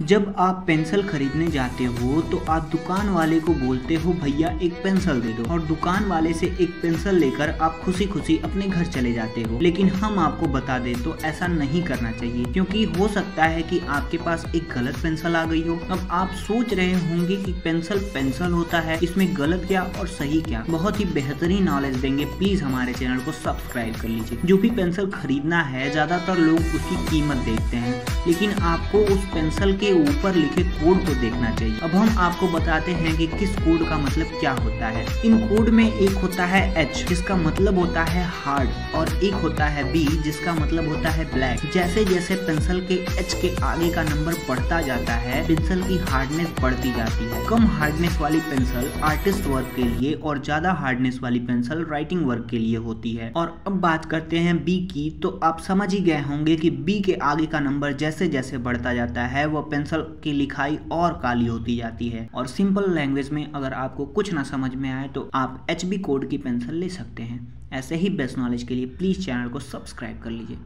जब आप पेंसिल खरीदने जाते हो तो आप दुकान वाले को बोलते हो, भैया, एक पेंसिल दे दो। और दुकान वाले से एक पेंसिल लेकर आप खुशी खुशी अपने घर चले जाते हो। लेकिन हम आपको बता दें तो ऐसा नहीं करना चाहिए, क्योंकि हो सकता है कि आपके पास एक गलत पेंसिल आ गई हो। अब आप सोच रहे होंगे कि पेंसिल पेंसिल होता है, इसमें गलत क्या और सही क्या? बहुत ही बेहतरीन नॉलेज देंगे। प्लीज़ हमारे चैनल को सब्सक्राइब कर लीजिए। जो भी पेंसिल खरीदना है, ज़्यादातर लोग उसकी कीमत देखते हैं। लेकिन आपको उस पेंसिल के ऊपर लिखे कोड को देखना चाहिए। अब हम आपको बताते हैं कि किस कोड का मतलब क्या होता है। इन कोड में एक होता है एच जिसका मतलब होता है हार्ड और एक होता है बी जिसका मतलब होता है ब्लैक जैसे जैसे पेंसिल के एच के आगे का नंबर बढ़ता जाता है पेंसिल की हार्डनेस बढ़ती जाती है। कम हार्डनेस वाली पेंसिल आर्टिस्ट वर्क के लिए और ज़्यादा हार्डनेस वाली पेंसिल राइटिंग वर्क के लिए होती है। और अब बात करते हैं बी की तो आप समझ ही गए होंगे कि बी के आगे का नंबर जैसे जैसे बढ़ता जाता है वो पेंसिल की लिखाई और काली होती जाती है। और सिंपल लैंग्वेज में अगर आपको कुछ ना समझ में आए तो आप एचबी कोड की पेंसिल ले सकते हैं। ऐसे ही बेस्ट नॉलेज के लिए प्लीज़ चैनल को सब्सक्राइब कर लीजिए।